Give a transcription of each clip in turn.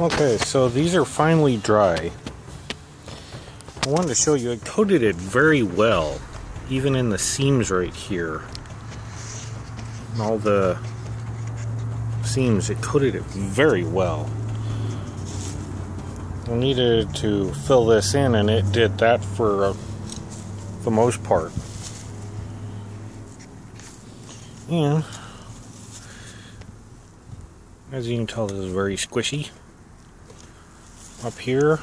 Okay, so these are finally dry. I wanted to show you, I coated it very well, even in the seams right here. All the seams, it coated it very well. I needed to fill this in, and it did that for uh, the most part. And as you can tell, this is very squishy. Up here,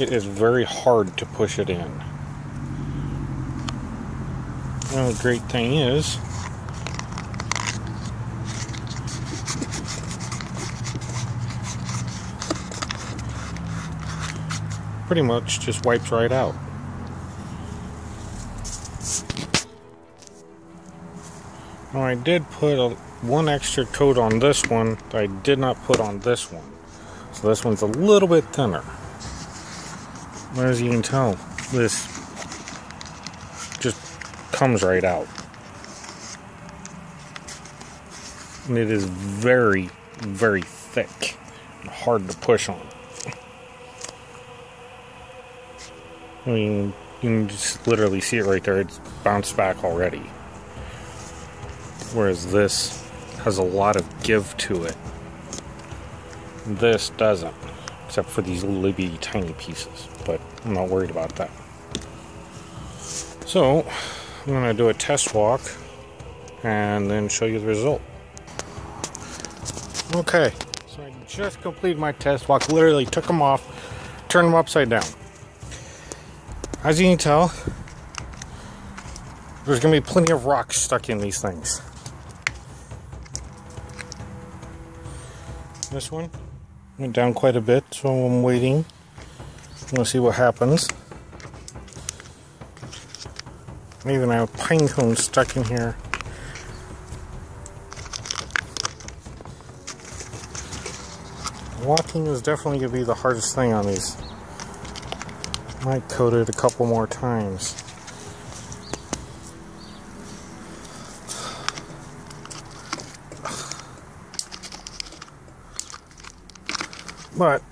it is very hard to push it in. And the great thing is, pretty much just wipes right out. Now I did put a, one extra coat on this one that I did not put on this one. So this one's a little bit thinner. As you can tell, this just comes right out. And it is very, very thick and hard to push on. I mean, you can just literally see it right there. It's bounced back already. Whereas this has a lot of give to it. This doesn't, except for these little tiny pieces. But I'm not worried about that. So, I'm going to do a test walk and then show you the result. Okay, so I just completed my test walk. Literally took them off, turned them upside down. As you can tell, there's going to be plenty of rocks stuck in these things. This one went down quite a bit, so I'm waiting. To see what happens. I even have pine cones stuck in here. Walking is definitely to be the hardest thing on these. Might coat it a couple more times. But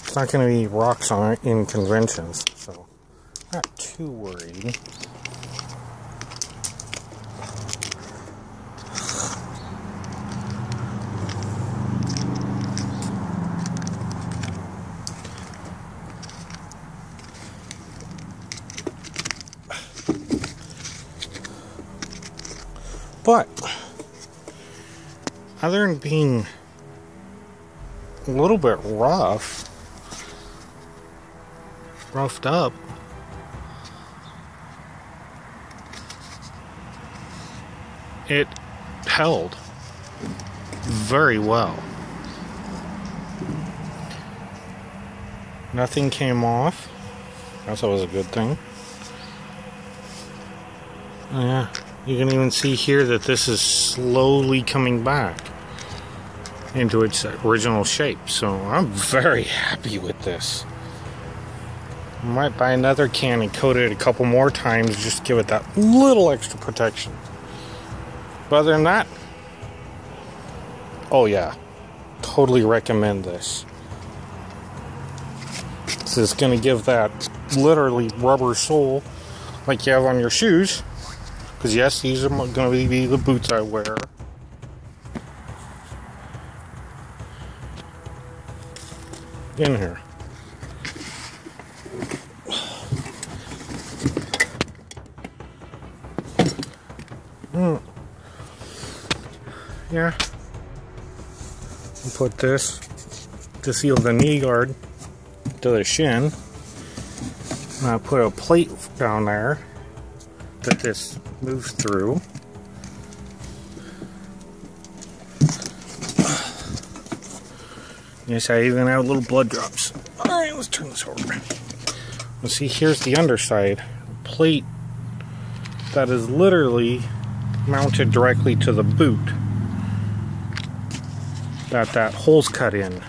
it's not going to be rocks on in conventions, so not too worried. But other than being a little bit rough, roughed up, it held very well. Nothing came off. That's always a good thing. Yeah. You can even see here that this is slowly coming back into its original shape. So I'm very happy with this. Might buy another can and coat it a couple more times just to give it that little extra protection. But other than that, oh yeah, totally recommend this. This is going to give that literally rubber sole like you have on your shoes because, yes, these are going to be the boots I wear. In here. Mm. Yeah. Put this to seal the knee guard to the shin. I put a plate down there that this moves through. Yes, I even have little blood drops. Alright, let's turn this over. Let's see, here's the underside. Plate that is literally mounted directly to the boot that that hole's cut in.